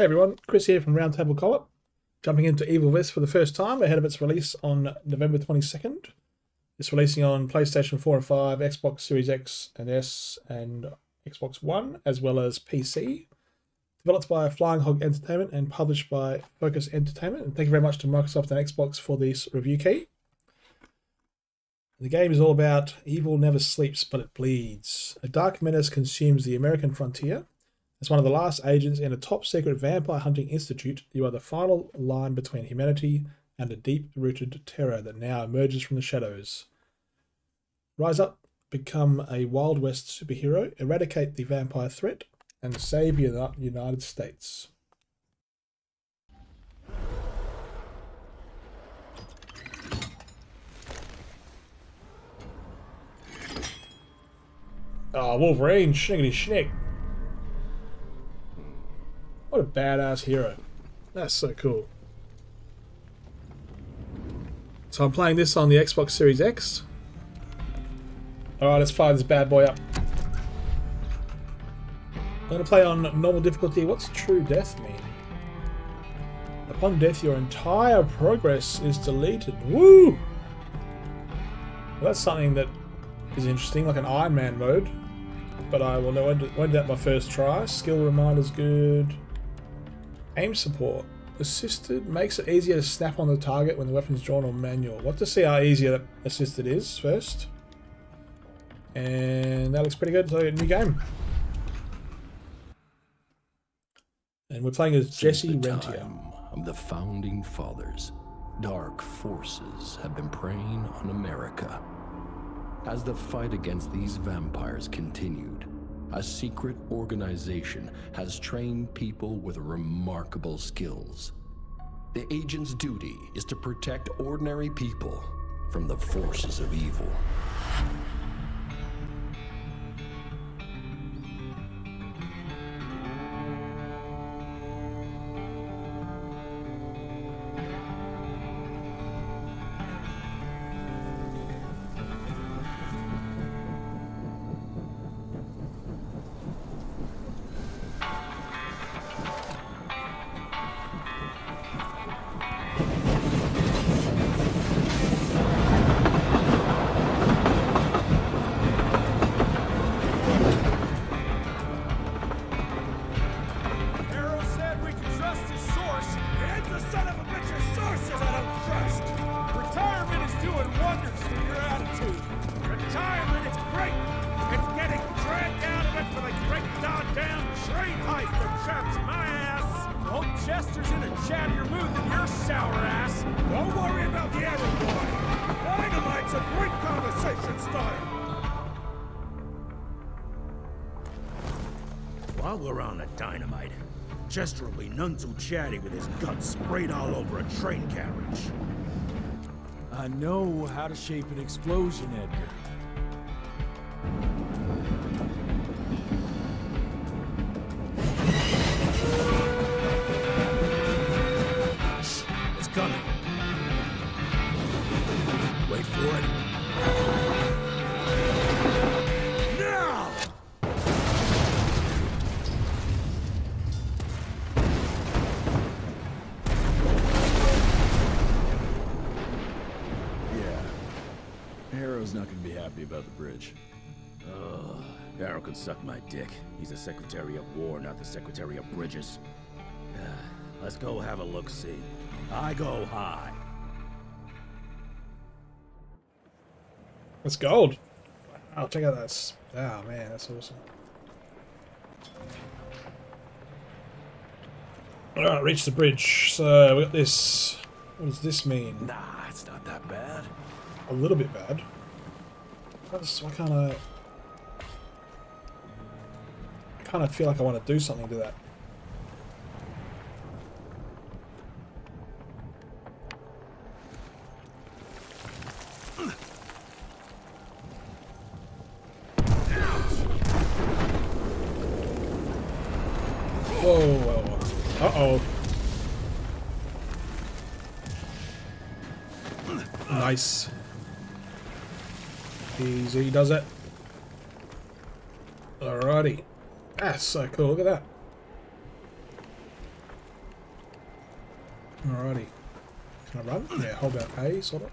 Hey everyone, Chris here from Roundtable Co-op. Jumping into Evil West for the first time ahead of its release on November 22nd. It's releasing on PlayStation 4 and 5, Xbox Series X and S, and Xbox One, as well as PC. Developed by Flying Hog Entertainment and published by Focus Entertainment. And thank you very much to Microsoft and Xbox for this review key. The game is all about evil never sleeps, but it bleeds. A dark menace consumes the American frontier. As one of the last agents in a top secret vampire hunting institute, you are the final line between humanity and a deep rooted terror that now emerges from the shadows. Rise up, become a Wild West superhero, eradicate the vampire threat, and save the United States. Oh, Wolverine, schniggity schnick. What a badass hero. That's so cool. So I'm playing this on the Xbox Series X. Alright, let's fire this bad boy up. I'm going to play on normal difficulty. What's true death mean? Upon death, your entire progress is deleted. Woo! Well, that's something that is interesting, like an Iron Man mode. But I will know when, when that my first try. Skill reminder's good. Aim support. Assisted makes it easier to snap on the target when the weapon's drawn or manual. What to see how easier assisted is first. And that looks pretty good. So new game. And we're playing as Jesse Rentier. Of the founding fathers, dark forces have been preying on America. As the fight against these vampires continued, a secret organization has trained people with remarkable skills. The agent's duty is to protect ordinary people from the forces of evil. Chatty with his guts sprayed all over a train carriage. I know how to shape an explosion, Edgar. About the bridge. Ugh. Arrow can suck my dick. He's the Secretary of War, not the Secretary of Bridges. Let's go have a look-see. I go high. It's gold. Oh, check out that. Oh, man, that's awesome. Alright, reach the bridge. So, we got this. What does this mean? Nah, it's not that bad. A little bit bad. I kind of... kind of feel like I want to do something to that. Nice. Easy does it. Alrighty. That's so cool, look at that. Alrighty. Can I run? Yeah, hold down A, sort of.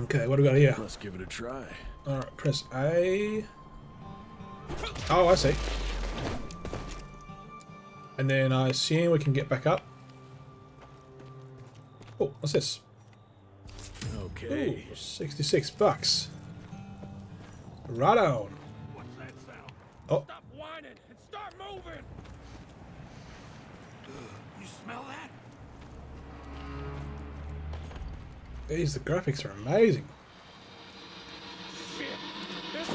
Okay, what do we got here? Let's give it a try. Alright, press A. Oh, I see. And then I assume we can get back up. Oh, what's this? Okay. Ooh, 66 bucks. Right on. What's that sound? Oh, Stop whining and start moving! You smell that? these the graphics are amazing. This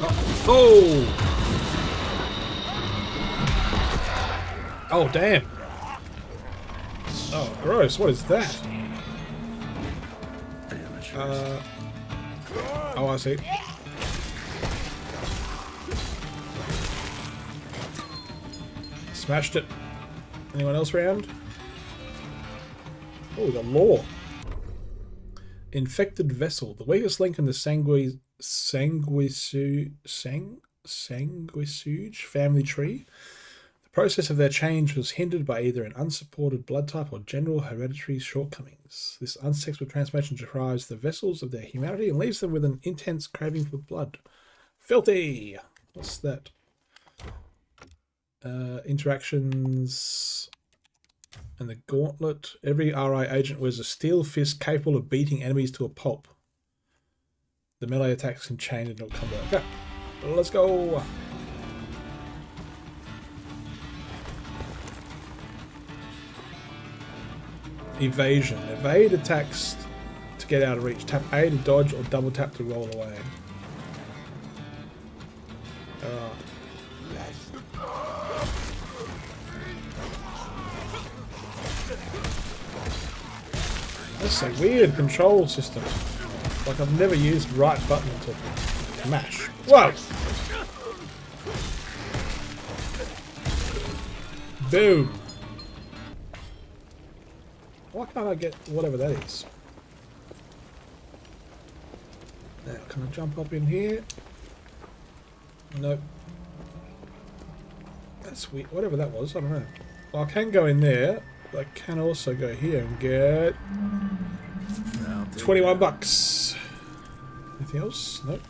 Oh! Oh, damn. Oh, gross. What is that? Uh, oh, I see. Smashed it. Anyone else around? Oh, the law. Infected vessel. The weakest link in the sanguis, sanguisu, sang, sanguisuge family tree. Process of their change was hindered by either an unsupported blood type or general hereditary shortcomings. This unsexual transformation deprives the vessels of their humanity and leaves them with an intense craving for blood. Filthy! What's that? Uh, interactions and the gauntlet. Every RI agent wears a steel fist capable of beating enemies to a pulp. The melee attacks can chain into combat. Okay, let's go. Evasion. Evade attacks to get out of reach. Tap A to dodge or double tap to roll away. Alright. That's a weird control system. Like I've never used right button to mash. Whoa! Boom! Why can't I get whatever that is? Now, can I jump up in here? Nope. That's weird. Whatever that was, I don't know. Well, I can go in there. But I can also go here and get I'll 21 bucks. Anything else? Nope.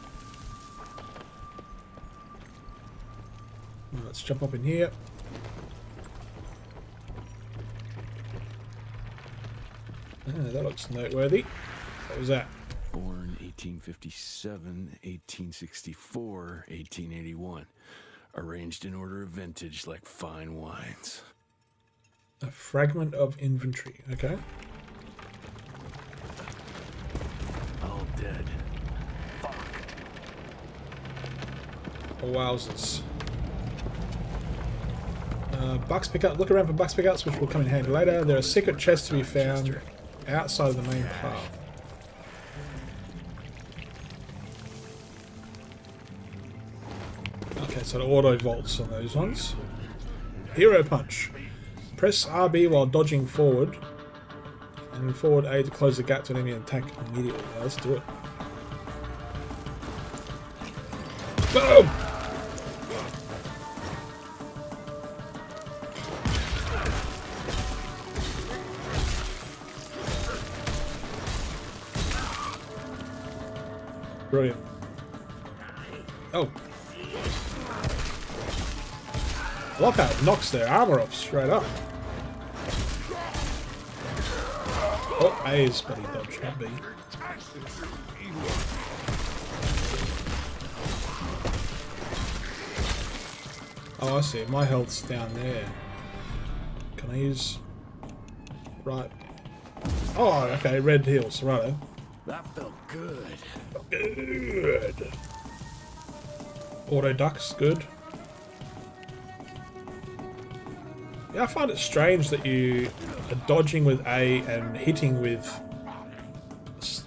Let's jump up in here. Ah, that looks noteworthy. What was that? Born 1857, 1864, 1881. Arranged in order of vintage like fine wines. A fragment of inventory. Okay. All dead. Oh, wowzers. Uh, bucks pickup. Look around for bucks pickups, which will come in handy later. There are secret chests to be found outside of the main path. Okay, so the auto vaults on those ones. Hero punch. Press RB while dodging forward, and forward A to close the gap to an enemy attack immediately. Let's do it. Boom! Knocks their armor off straight up. Oh, A is bloody dodge, not B. Oh, I see. My health's down there. Can I use... Right. Oh, okay. Red heals. Righto. That felt good. Good. Auto ducks, good. Yeah, I find it strange that you are dodging with A and hitting with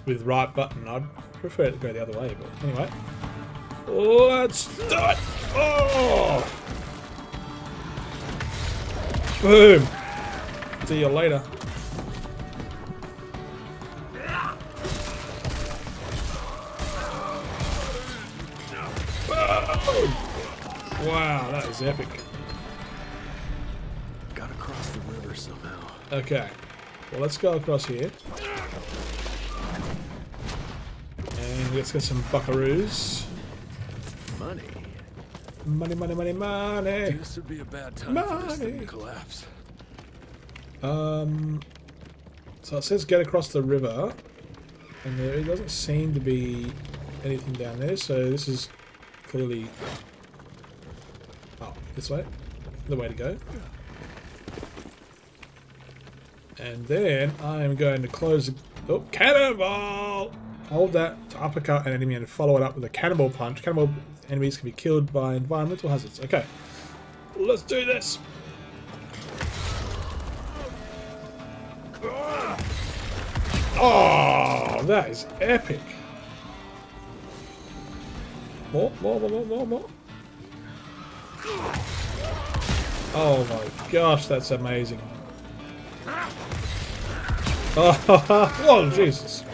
with right button. I'd prefer it to go the other way, but anyway. Let's do it! Oh! Boom! See you later. Wow, that is epic. Okay. Well, let's go across here. And let's get some buckaroos. Money. Money, money, money, money. This would be a bad time for this thing to collapse. Um, so it says get across the river, and there it doesn't seem to be anything down there. So this is clearly oh this way, the way to go. And then I am going to close. The, oh, cannonball! Hold that to uppercut an enemy and follow it up with a cannonball punch. Cannonball enemies can be killed by environmental hazards. Okay, let's do this. Oh, that is epic. More, more, more, more, more. Oh my gosh, that's amazing. Oh, Jesus.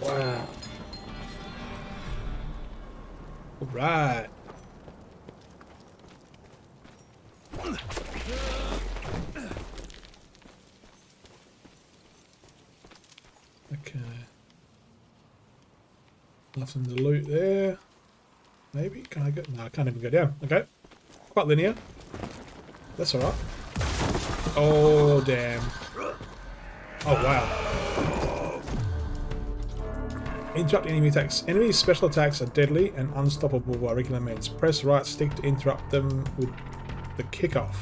Wow. All right. Okay. Nothing to loot there. Can I go? No, I can't even go down. Okay. Quite linear. That's alright. Oh, damn. Oh, wow. Interrupt enemy attacks. Enemy special attacks are deadly and unstoppable by regular means. Press right stick to interrupt them with the kickoff.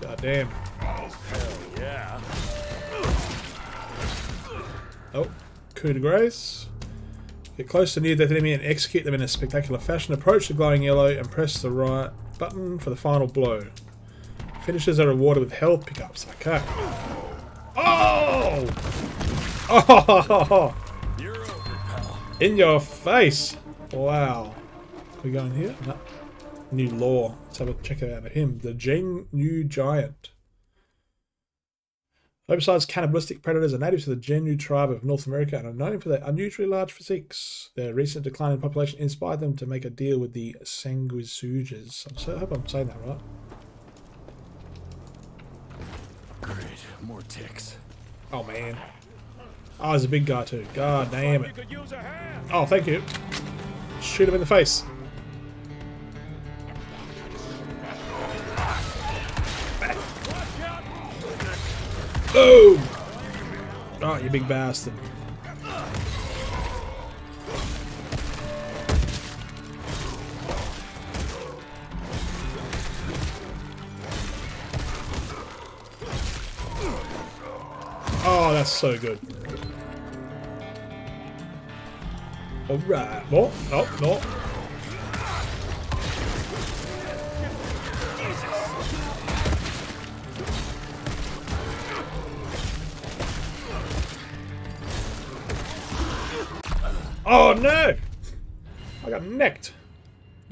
God damn. Coup de grace. Get close to near death enemy and execute them in a spectacular fashion. Approach the glowing yellow and press the right button for the final blow. Finishers are rewarded with health pickups. Okay. Oh! Oh! You're over, pal. In your face! Wow. we going here? No. New law. Let's have a check it out of him. The Gen New Giant. Herbicides cannibalistic predators are native to the Genu tribe of North America and are known for their unusually large physiques. Their recent decline in population inspired them to make a deal with the Sanguisujas. I'm so, I hope I'm saying that right. Great, more ticks. Oh man. Oh, he's a big guy too. God damn it. could use a hand. Oh, thank you. Shoot him in the face. You big bastard. Oh, that's so good. Alright. No, no, no.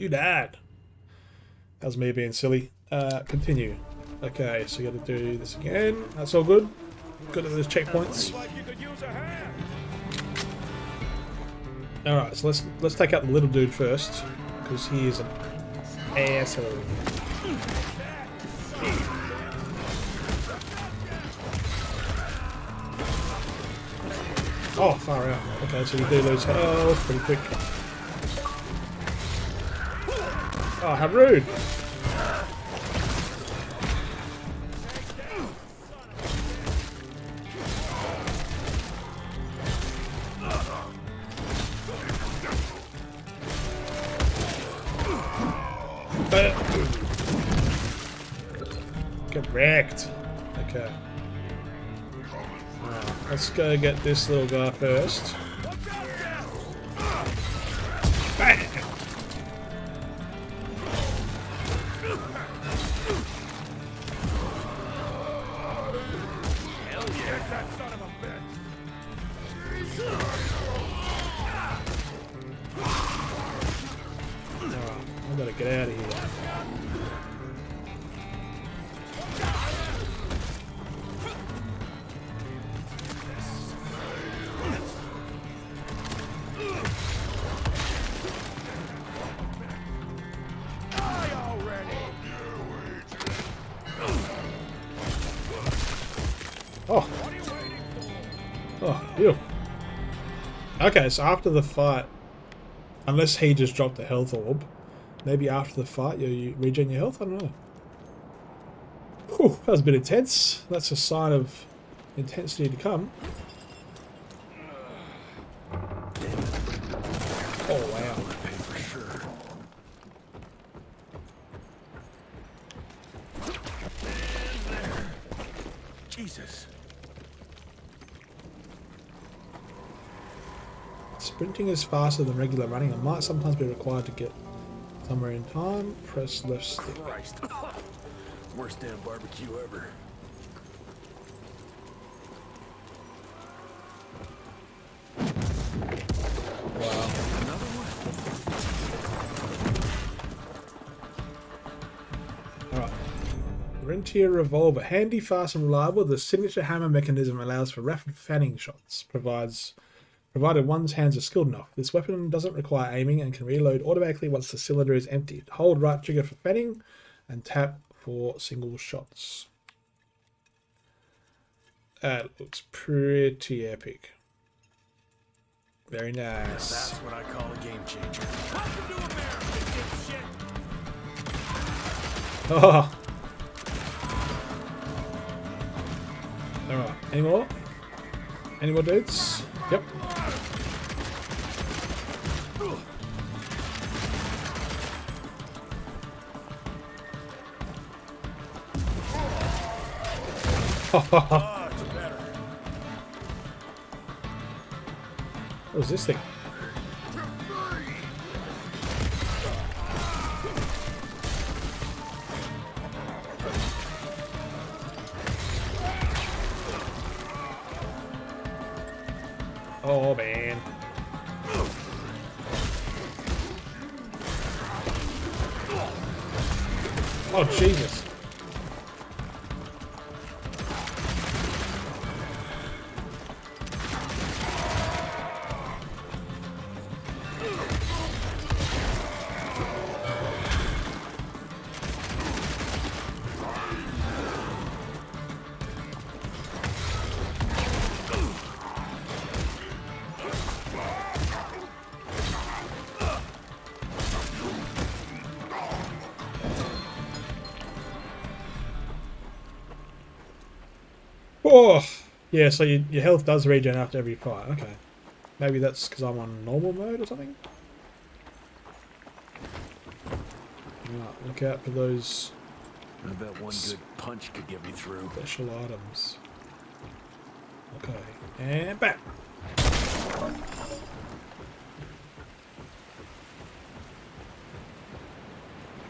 Died. That was me being silly. Uh, continue. Okay, so you gotta do this again. That's all good. Good at those checkpoints. Alright, so let's let's take out the little dude first. Because he is an asshole. Oh, far out. Okay, so you do lose health pretty quick. Oh, how rude! Uh, Get wrecked. Okay. Let's go get this little guy first. Bang! Okay, so after the fight, unless he just dropped the health orb, maybe after the fight you, you regen your health? I don't know. Whew, that was a bit intense. That's a sign of intensity to come. Oh wow. Pay for sure. Jesus. Sprinting is faster than regular running and might sometimes be required to get somewhere in time. Press left stick. Christ. Worst damn barbecue ever. Wow. Alright. Rentier Revolver. Handy, fast and reliable, the signature hammer mechanism allows for rapid fanning shots, provides provided one's hands are skilled enough. This weapon doesn't require aiming and can reload automatically once the cylinder is emptied. Hold right trigger for fanning and tap for single shots. That looks pretty epic. Very nice. That's what I call a game changer. Welcome to America, dipshit! Oh. Alright, any more? Any more dudes? Yep. What was this thing? Yeah. So your, your health does regen after every fight. Okay, maybe that's because I'm on normal mode or something. Right, look out for those I bet one good punch could get me through. special items. Okay, and back.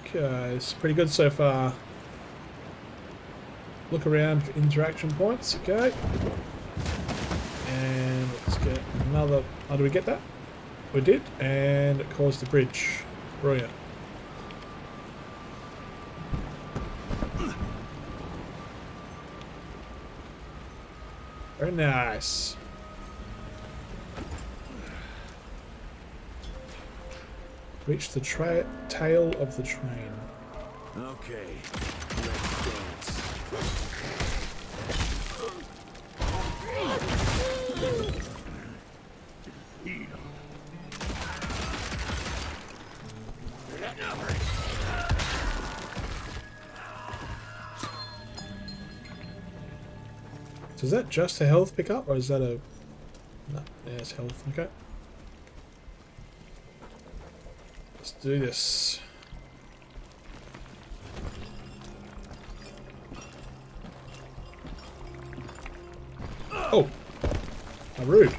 Okay, it's pretty good so far. Look around for interaction points, okay. Another. Oh, did we get that? We did, and it caused the bridge. Brilliant. Very nice. Reach the tail of the train. Okay, let's dance. Is that just a health pickup, or is that a... No, it's health, okay. Let's do this. Oh! How rude.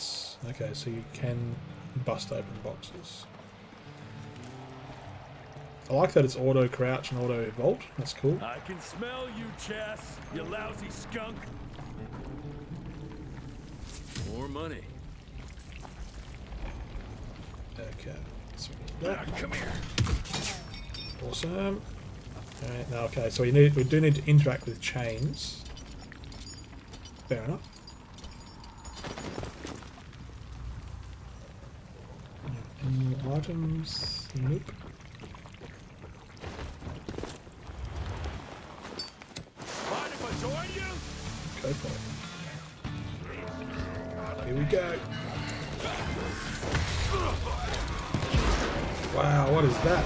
Nice. Okay, so you can bust open boxes. I like that it's auto crouch and auto vault. That's cool. I can smell you, Chess, you lousy skunk. More money. Okay. So we Ah, that. come here. Awesome. Alright, now okay, so we need we do need to interact with chains. Fair enough. Items. Nope. Mind if I join you? Go for it. Here we go. Wow, what is that?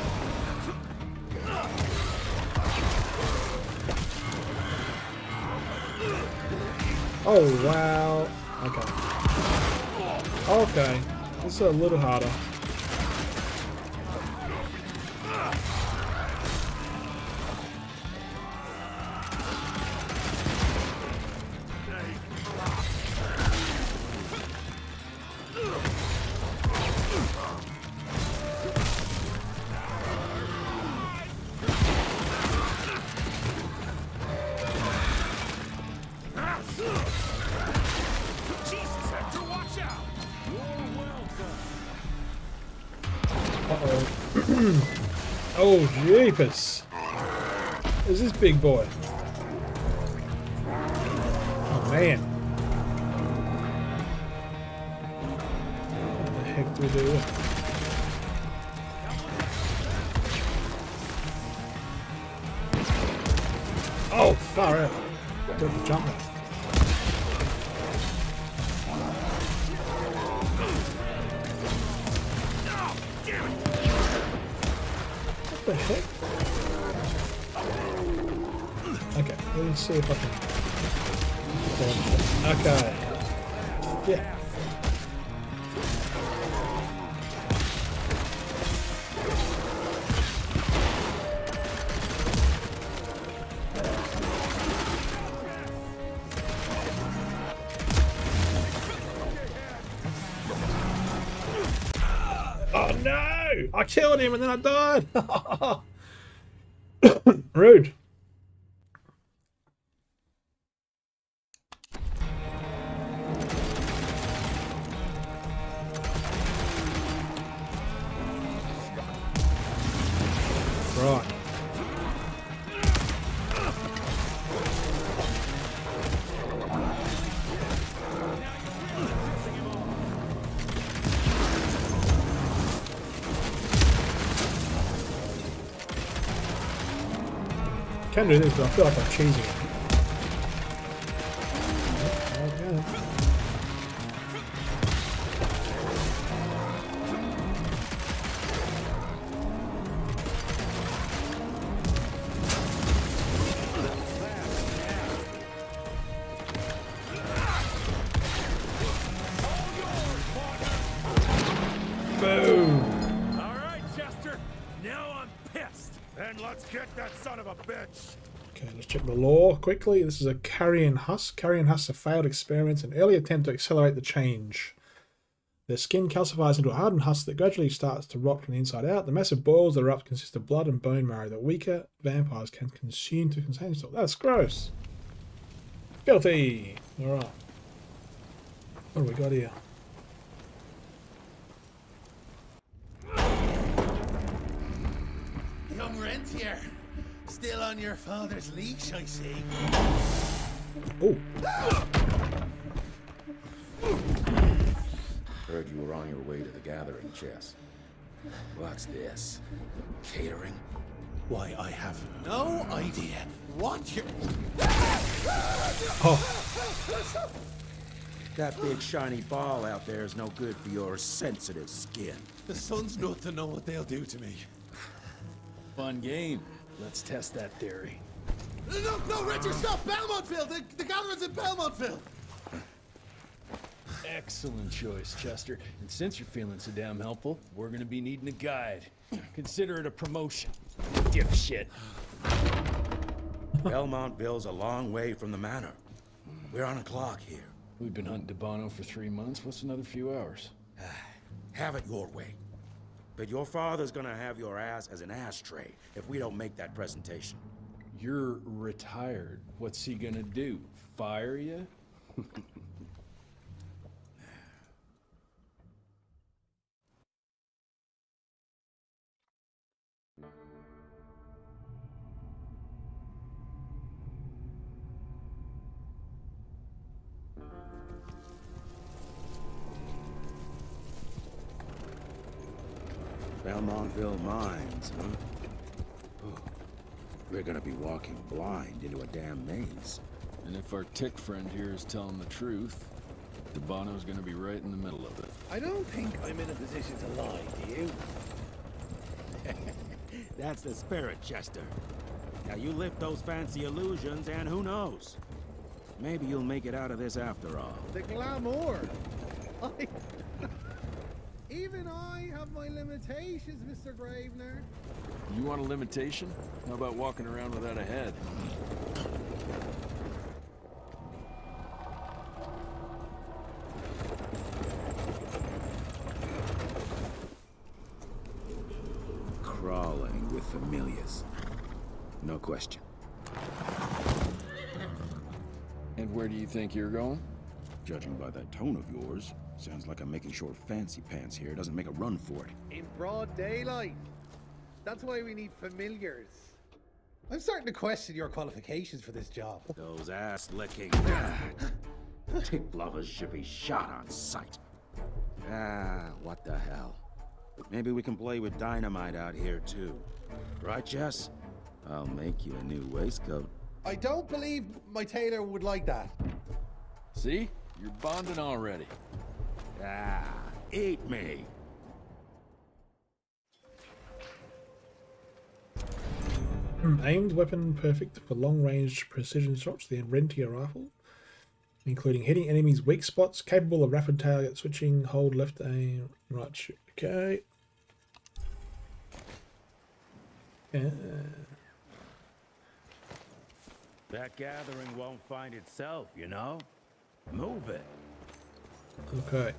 Oh, wow. Okay. Okay. This is a little harder. Okay, let's see if I can. Okay. Yeah. Oh no! I killed him and then I died! Can do this, but I feel like I'm cheesing it. Quickly. This is a carrion husk. Carrion husks are failed experiments, an early attempt to accelerate the change. Their skin calcifies into a hardened husk that gradually starts to rot from the inside out. The massive boils that erupt consist of blood and bone marrow that weaker vampires can consume to contain themselves. That's gross. Guilty. Alright. What do we got here? Young Rentier, still on your father's leash, I see. Oh, Heard you were on your way to the gathering, Chess. What's this? Catering? Why, I have no idea what you're. Oh. That big shiny ball out there is no good for your sensitive skin. The sun's not to know what they'll do to me. Fun game. Let's test that theory. No, no, Richard, stop! Belmontville! The, the gathering's in Belmontville! Excellent choice, Chester. And since you're feeling so damn helpful, we're gonna be needing a guide. Consider it a promotion. Dipshit. Belmontville's a long way from the manor. We're on a clock here. We've been hunting Debano for three months. What's another few hours? Ah, have it your way. But your father's gonna have your ass as an ashtray if we don't make that presentation. You're retired. What's he gonna do? Fire you? Belmontville Mines, huh? Oh, we're gonna be walking blind into a damn maze. And if our tick friend here is telling the truth, Debano's gonna be right in the middle of it. I don't think I'm in a position to lie, do you? That's the spirit, Chester. Now you lift those fancy illusions, and who knows? Maybe you'll make it out of this after all. The glamour. I... Even I have my limitations, Mr. Gravener. You want a limitation? How about walking around without a head? Crawling with familiars. No question. And where do you think you're going? Judging by that tone of yours, sounds like I'm making sure Fancy Pants here doesn't make a run for it. In broad daylight. That's why we need familiars. I'm starting to question your qualifications for this job. Those ass-licking tick lovers should be shot on sight. Ah, what the hell. Maybe we can play with dynamite out here too. Right, Jess? I'll make you a new waistcoat. I don't believe my tailor would like that. See? You're bonding already. Ah, eat me. Aimed weapon perfect for long range precision shots, the Rentier rifle, including hitting enemies' weak spots, capable of rapid target switching, hold left aim, right shoot. Okay. Uh, That gathering won't find itself, you know? Move it. okay.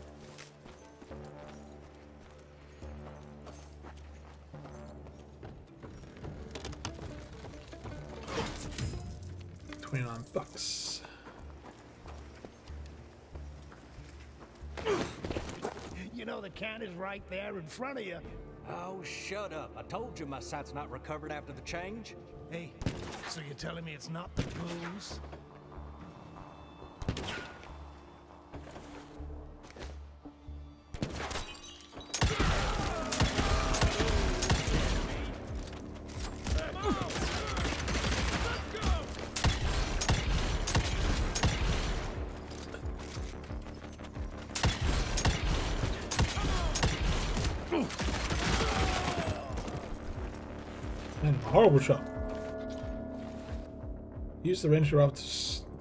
Twenty-nine bucks. You know the can is right there in front of you. Oh, shut up. I told you my sight's not recovered after the change. Hey, so you're telling me it's not the booze? Horrible shot. Use the wrench rifle to,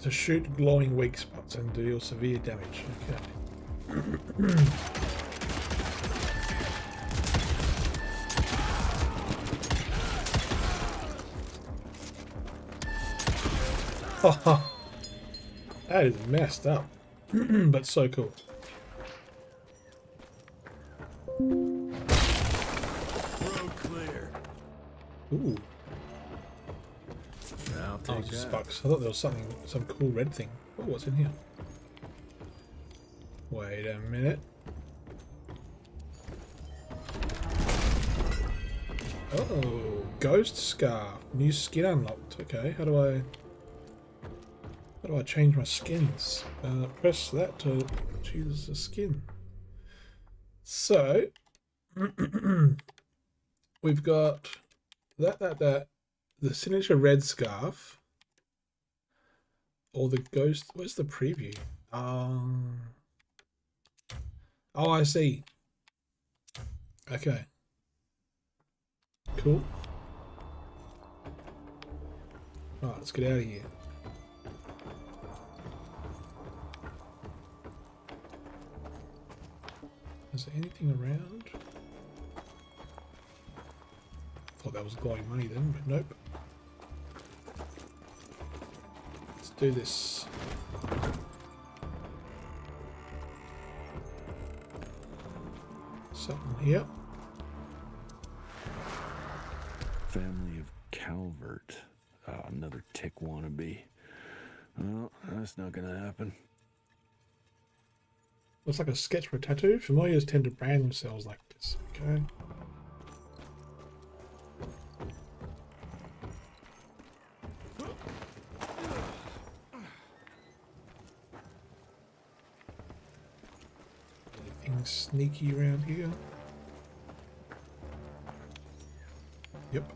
to shoot glowing weak spots and deal severe damage. Okay. that is messed up, but so cool. I thought there was something, some cool red thing. Oh, what's in here? Wait a minute. Oh, ghost scarf. New skin unlocked. Okay, how do I? How do I change my skins? Uh, press that to choose a skin. So, we've got that, that, that, the signature red scarf, or the ghost. Where's the preview? Um. Oh, I see. Okay. Cool. Right, let's get out of here. Is there anything around? Thought that was glowing money then, but nope. Do this. Something here. Family of Calvert. Ah, another tick wannabe. Well, that's not gonna happen. Looks like a sketch for a tattoo. Familiars tend to brand themselves like this. Okay. sneaky around here. Yep.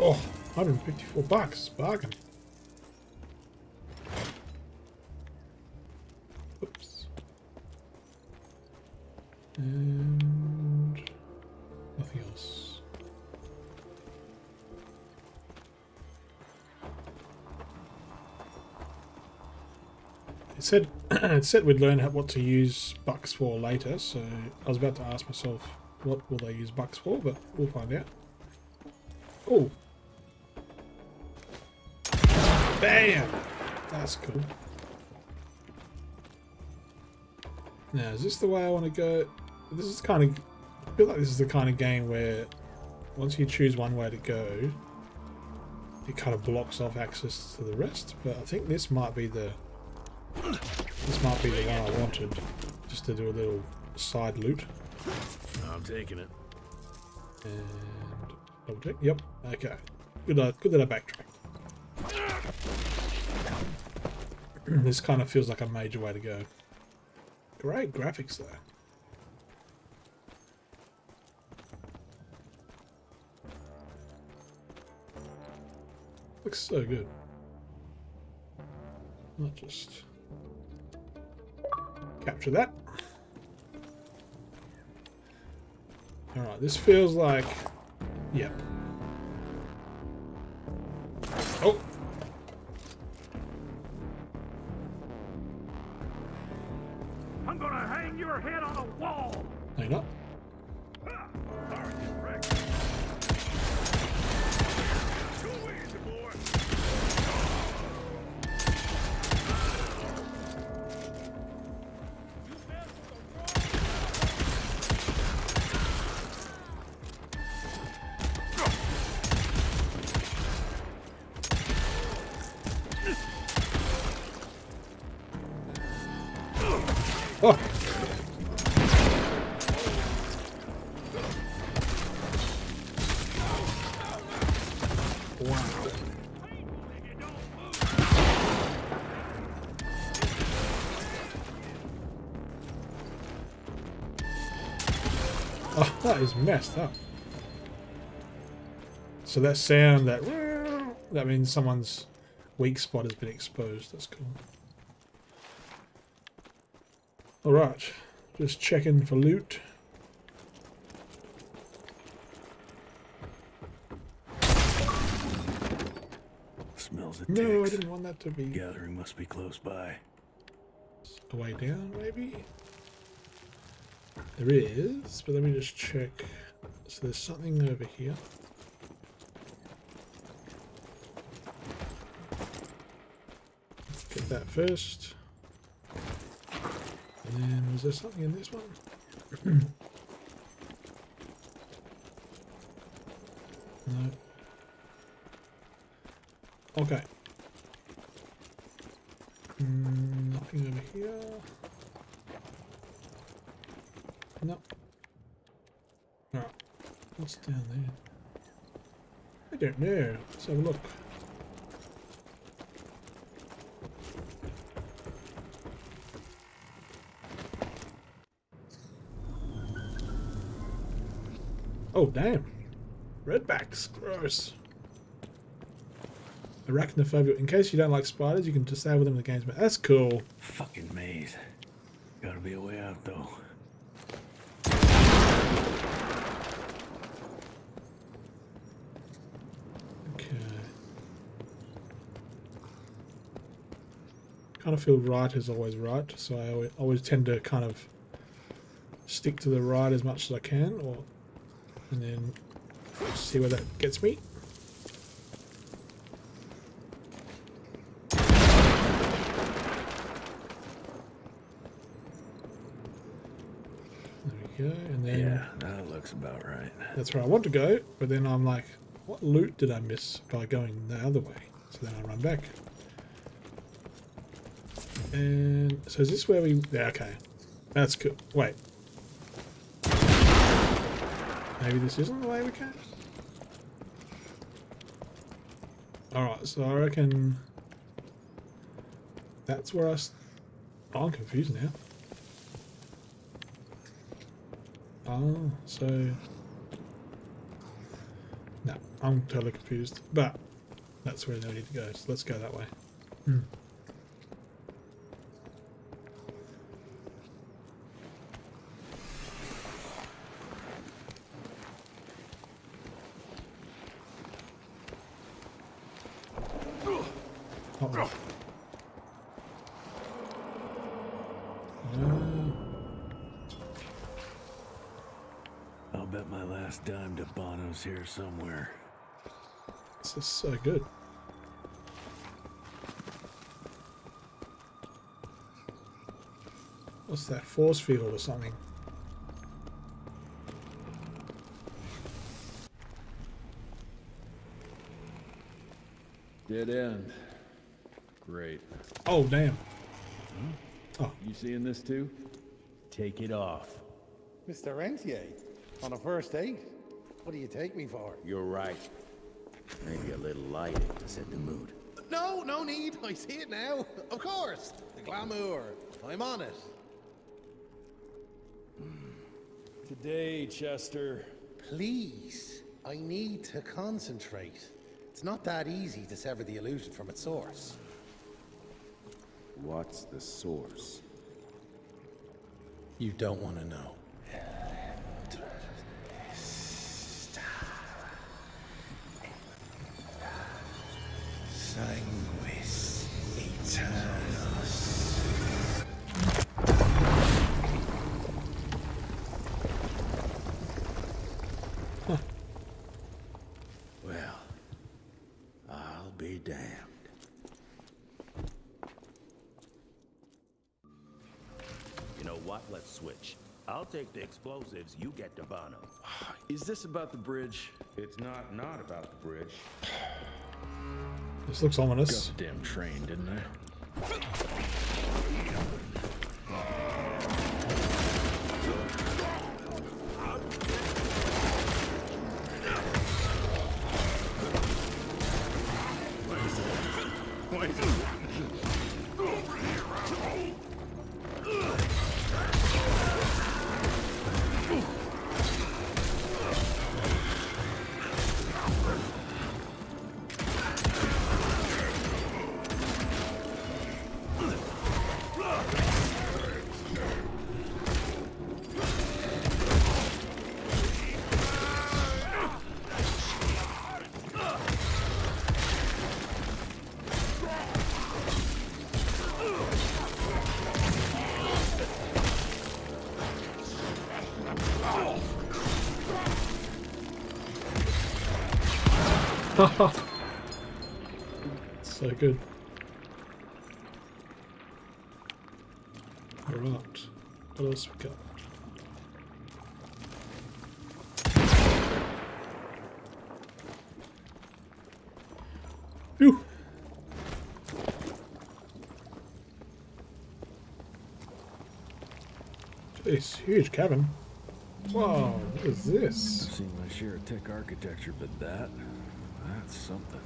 Oh, 154 bucks, bargain. It said we'd learn what to use bucks for later, so I was about to ask myself what will they use bucks for, but we'll find out. Oh. Bam! That's cool. Now, is this the way I want to go? This is kind of... I feel like this is the kind of game where once you choose one way to go, it kind of blocks off access to the rest, but I think this might be the... This might be the one I wanted, just to do a little side loot. I'm taking it. And double check. Yep. Okay. Good. Uh, good that I backtracked. this kind of feels like a major way to go. Great graphics though. Looks so good. Not just capture that. Alright, this feels like... Yep. Oh! I'm gonna hang your head on a wall! No, not. That is messed up. So that sound, that that means someone's weak spot has been exposed. That's cool. Alright, just checking for loot. Smells of No, I didn't want that to be Gathering must be close by. a way down, maybe? There is, but let me just check. So there's something over here. Get that first. And then, was there something in this one? no. Okay. Mm, nothing over here. No. Alright. What's down there? I don't know. Let's have a look. Oh, damn. Redbacks. Gross. Arachnophobia. In case you don't like spiders, you can disable them in the game's mode. That's cool. Fucking maze. Gotta be a way out, though. Okay. Kind of feel right is always right, so I always, always tend to kind of stick to the right as much as I can, or and then see where that gets me. There we go, and then Yeah, that looks about right. that's where I want to go, but then I'm like, what loot did I miss by going the other way? So then I run back. And so is this where we... Yeah, okay. That's cool. Wait. Maybe this isn't the way we came? Alright, so I reckon... That's where I... Oh, I'm confused now. Oh, so... No, I'm totally confused. But that's where they need to go. So let's go that way. Hmm. Uh-oh. Uh, I'll bet my last dime to Bono's here somewhere. This is so good. What's that? Force field or something? Dead end. Great. Oh, damn. oh You seeing this too? Take it off. Mr. Rentier, on a first date? What do you take me for? You're right. Maybe a little lighting to set the mood. No, no need. I see it now. Of course. The glamour. I'm on it. Hmm. Today, Chester. Please. I need to concentrate. It's not that easy to sever the illusion from its source. What's the source? You don't want to know. Take the explosives, you get the Bono. Is this about the bridge? It's not not about the bridge. This looks ominous. Goddamn train, didn't I? So good. Alright. What else we got? Phew. This huge cabin. Wow, what is this? I've seen my share of tech architecture, but that, that's something.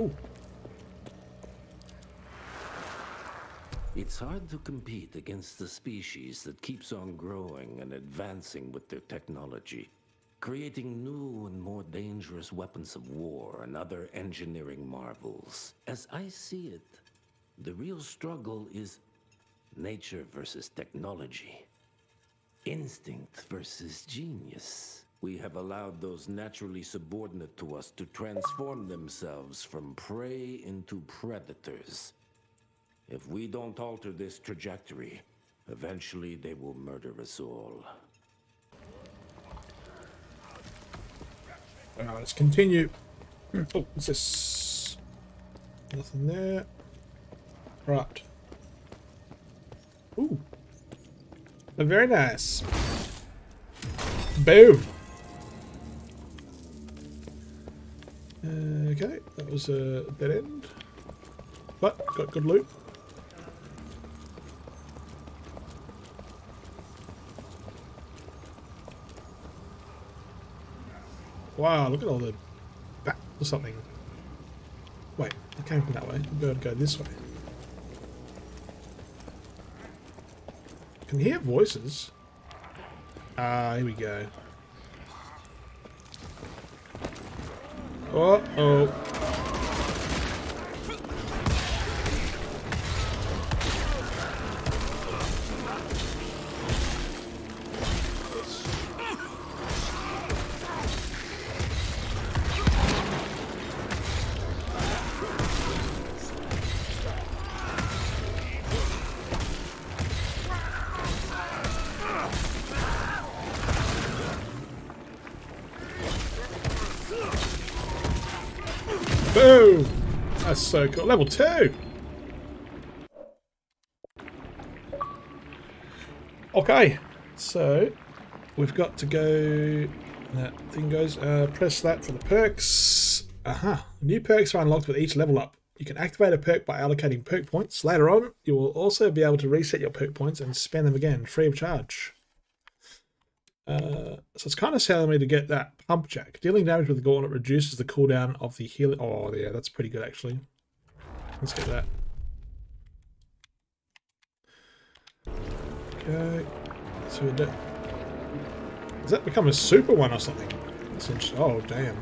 Ooh, It's hard to compete against the species that keeps on growing and advancing with their technology, creating new and more dangerous weapons of war and other engineering marvels. As I see it, the real struggle is nature versus technology, instinct versus genius. We have allowed those naturally subordinate to us to transform themselves from prey into predators. If we don't alter this trajectory, eventually they will murder us all. Alright, let's continue. Oh, what's this? Nothing there. Right. Ooh. Very nice. Boom. Uh, okay, that was a dead end. But got good loot. Wow, look at all the back or something. Wait, I came from that way. I'm going to go this way. can hear voices. Ah, here we go. Uh so cool. Level 2! Okay, so we've got to go. That thing goes. Uh, press that for the perks. Aha! New perks are unlocked with each level up. You can activate a perk by allocating perk points. Later on, you will also be able to reset your perk points and spend them again, free of charge. Uh, so it's kind of selling me to get that pump jack. Dealing damage with the gauntlet reduces the cooldown of the healing. Oh, yeah, that's pretty good actually. Let's get that. Okay. So we do- Does that become a super one or something? That's interesting. Oh, damn.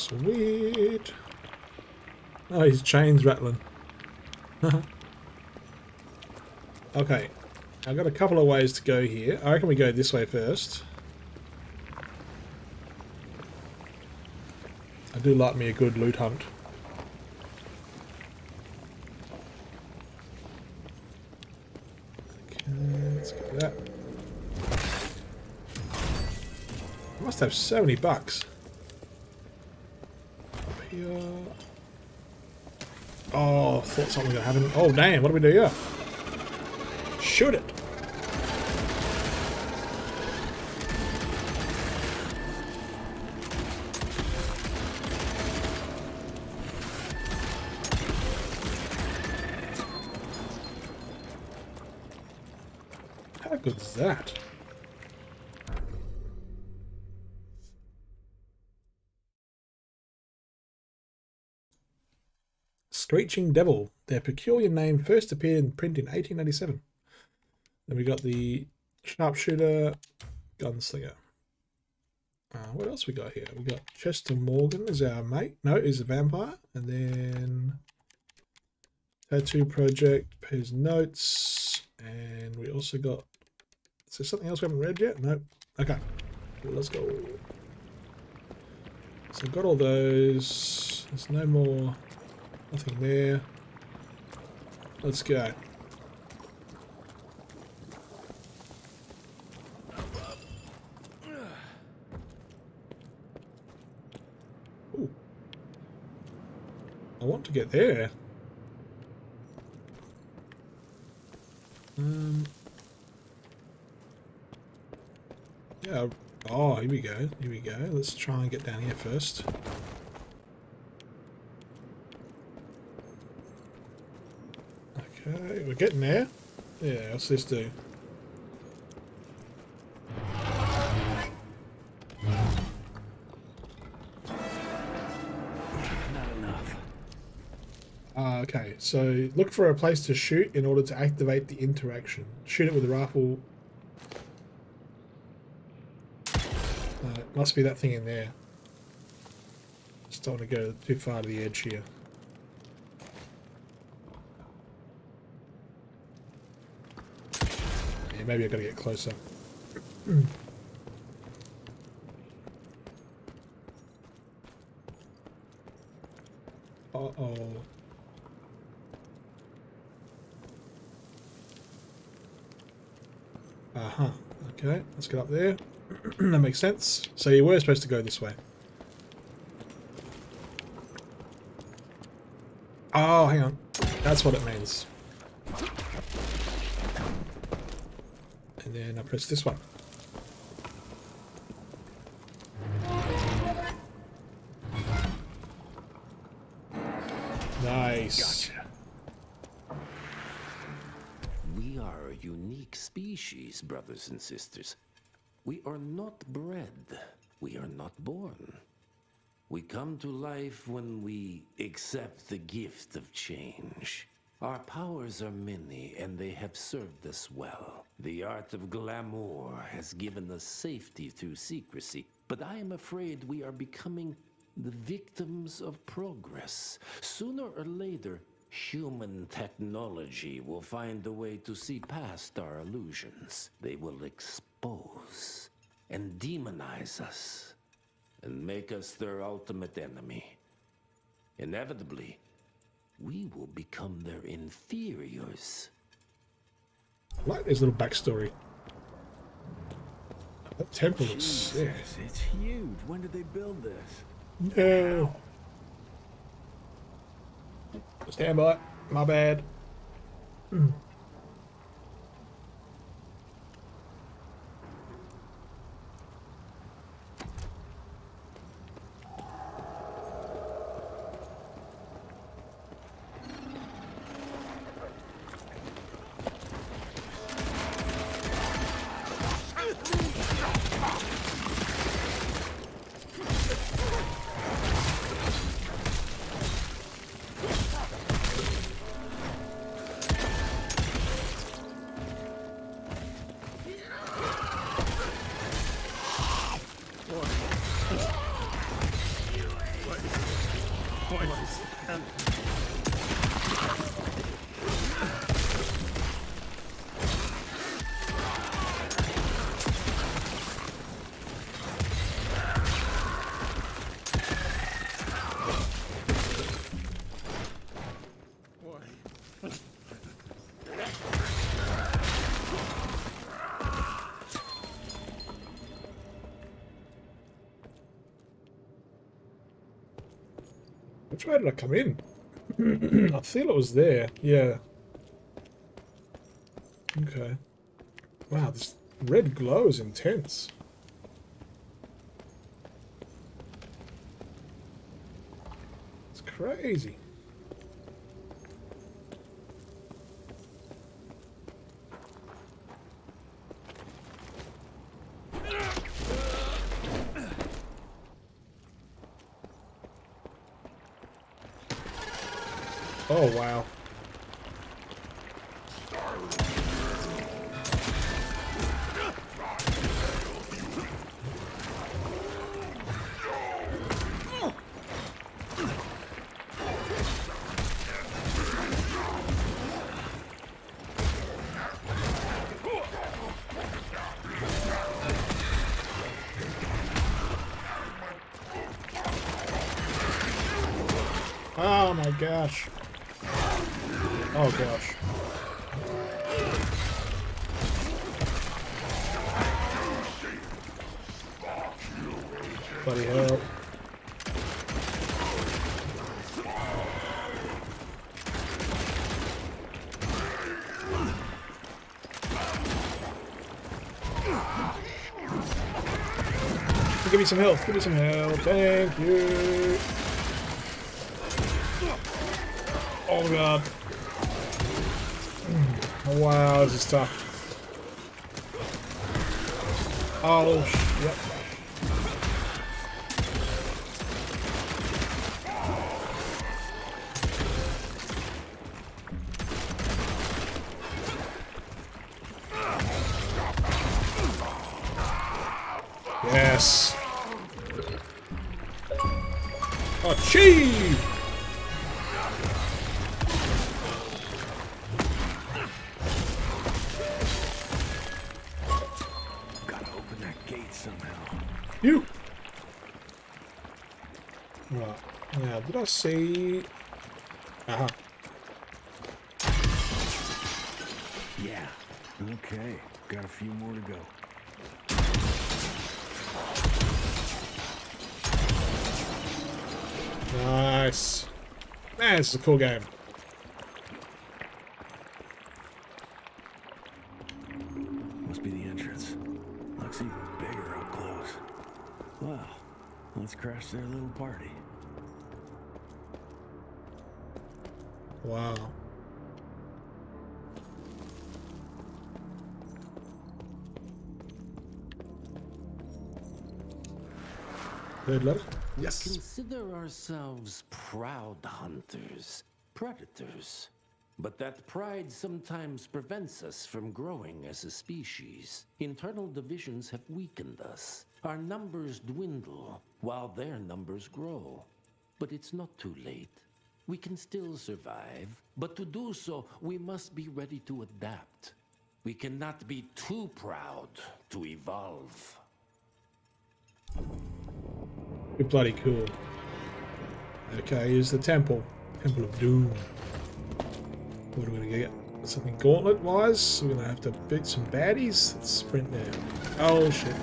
Sweet. Oh, his chain's rattling. okay. I've got a couple of ways to go here. I reckon we go this way first. I do like me a good loot hunt. Okay, let's get that. Must have so many bucks. Up here. Oh, thought something was gonna happen. Oh damn, what do we do here? Shoot it. Screeching Devil. Their peculiar name first appeared in print in 1887. Then we got the Sharpshooter Gunslinger. Uh, what else we got here? We got Chester Morgan is our mate. No, is a vampire. And then Tattoo Project, his notes. And we also got... Is there something else we haven't read yet? No. Okay. Well, let's go. So I've got all those. There's no more... Nothing there. Let's go. Ooh. I want to get there. Um. Yeah. Oh, here we go. Here we go. Let's try and get down here first. Okay, we're getting there. Yeah, what's this do? Ah, okay, so look for a place to shoot in order to activate the interaction. Shoot it with a rifle. Uh, must be that thing in there. Just don't want to go too far to the edge here. Maybe I've got to get closer. Uh-oh. Uh-huh. Okay, let's get up there. that makes sense. So you were supposed to go this way. Oh, hang on. That's what it means. And then I press this one. Nice. Gotcha. We are a unique species, brothers and sisters. We are not bred. We are not born. We come to life when we accept the gift of change. Our powers are many, and they have served us well. The art of glamour has given us safety through secrecy, but I am afraid we are becoming the victims of progress. Sooner or later, human technology will find a way to see past our illusions. They will expose and demonize us and make us their ultimate enemy. Inevitably, we will become their inferiors. I like this little backstory. That temple looks sick. Jesus, it's huge. When did they build this? No. Stand by. My bad. Hmm. Which way did I come in? I feel it was there. Yeah. Okay. Wow, this red glow is intense. It's crazy. Oh, wow. Oh my gosh. Give me some health. Give me some health. Thank you. Oh god. Oh, wow, this is tough. Oh, yep. Yes. Achieve! Gotta open that gate somehow. You. Right. Now, did I see? This is a cool game. Must be the entrance. Looks even bigger up close. Wow, let's crash their little party. Wow. Good luck. Yes. Consider ourselves proud hunters, predators. But that pride sometimes prevents us from growing as a species. Internal divisions have weakened us. Our numbers dwindle while their numbers grow. But it's not too late. We can still survive, but to do so, we must be ready to adapt. We cannot be too proud to evolve. Be bloody cool. Okay, here's the temple. Temple of Doom. What are we gonna get? Something gauntlet wise? We're gonna have to beat some baddies? Let's sprint now. Oh shit.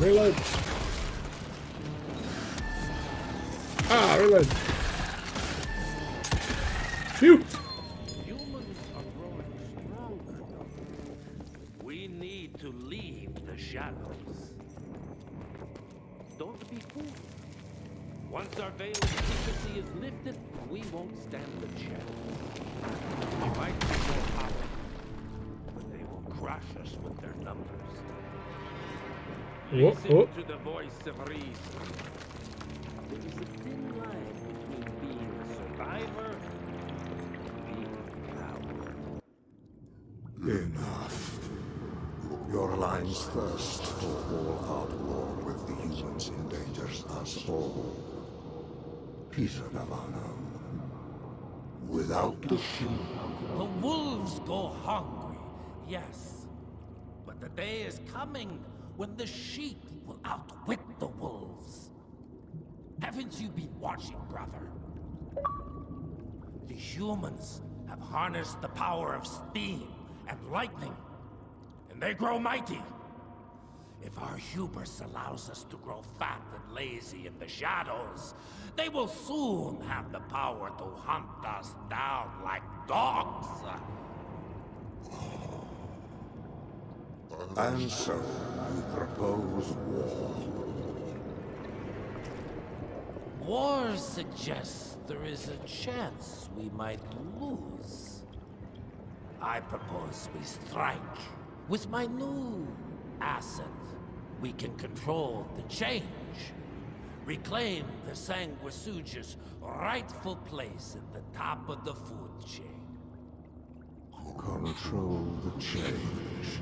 Reload. Have harnessed the power of steam and lightning, and they grow mighty. If our hubris allows us to grow fat and lazy in the shadows, they will soon have the power to hunt us down like dogs. and so you propose war. War suggests there is a chance we might lose. I propose we strike. With my new asset, we can control the change. Reclaim the Sanguisuga's rightful place at the top of the food chain. Control the change.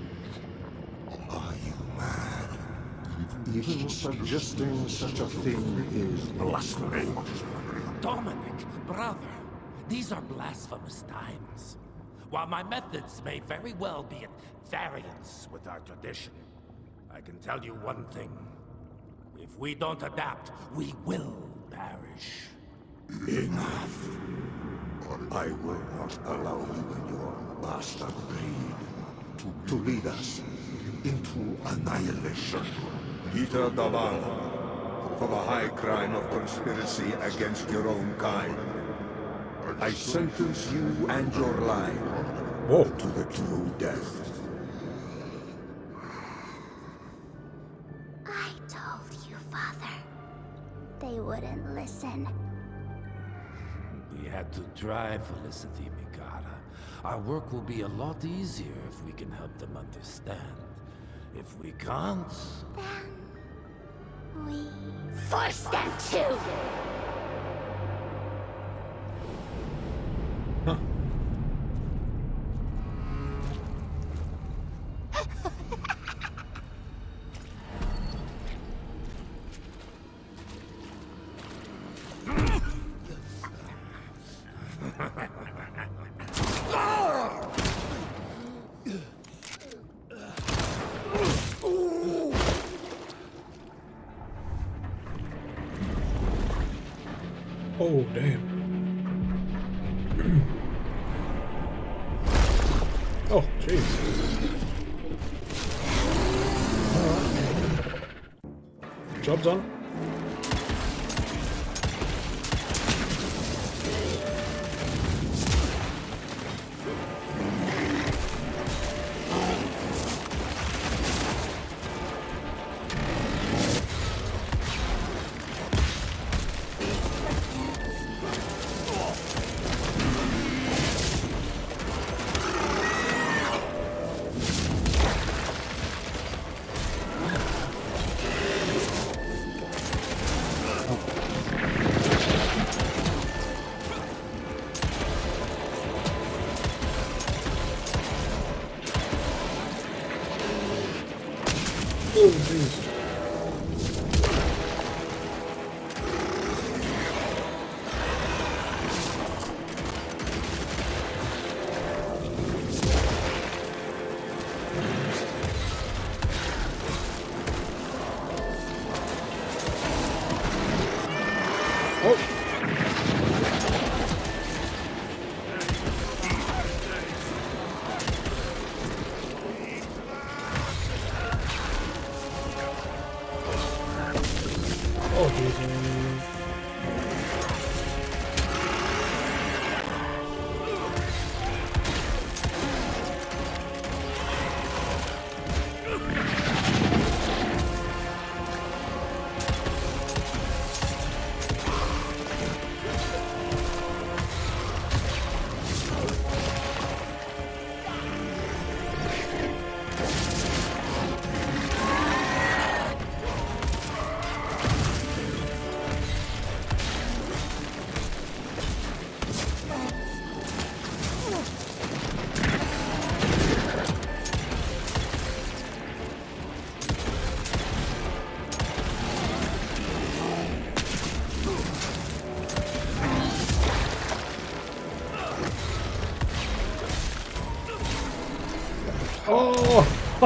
Are you mad? Even suggesting such a thing is blasphemy. Dominic, brother, these are blasphemous times. While my methods may very well be at variance with our tradition, I can tell you one thing. If we don't adapt, we will perish. Enough. I will not allow you and your bastard breed to, to lead us into annihilation. Peter Davano, for the high crime of conspiracy against your own kind, I sentence you and your line to the true death. I told you, Father. They wouldn't listen. We had to try, Felicity Mikata. Our work will be a lot easier if we can help them understand. If we can't... Then... We force them to! Damn. oh, jeez. Alright. Job's.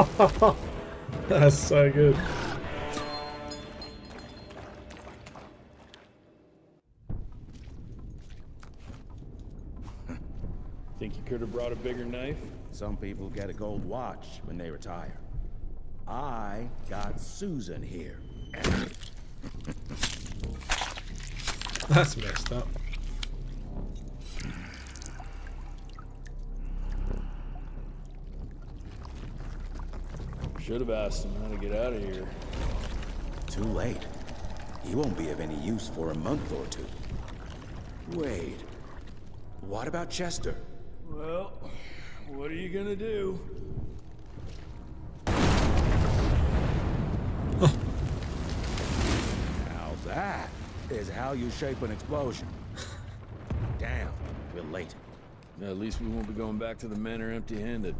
that's so good. Think you could have brought a bigger knife? Some people get a gold watch when they retire. I got Susan here. That's messed up. Should have asked him how to get out of here. Too late. He won't be of any use for a month or two. Wait. What about Chester? Well, what are you gonna do? Now that is how you shape an explosion. Damn, we're late. At least we won't be going back to the manor empty-handed.